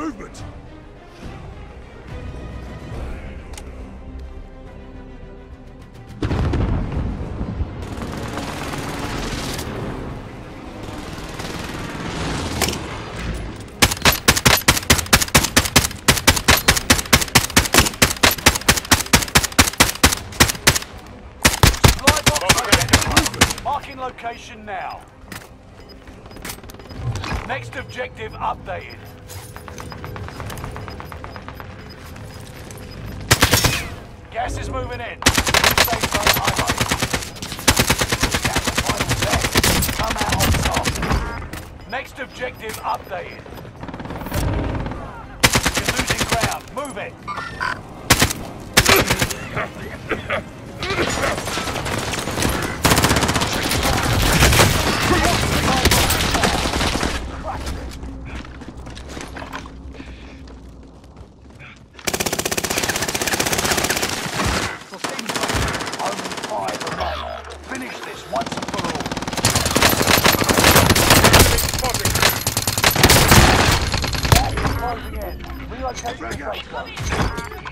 Movement! Marking location now. Next objective updated. Gas is moving in. Next objective updated. You're losing ground. Move it. Gas is closing in. Relocate the safe zone.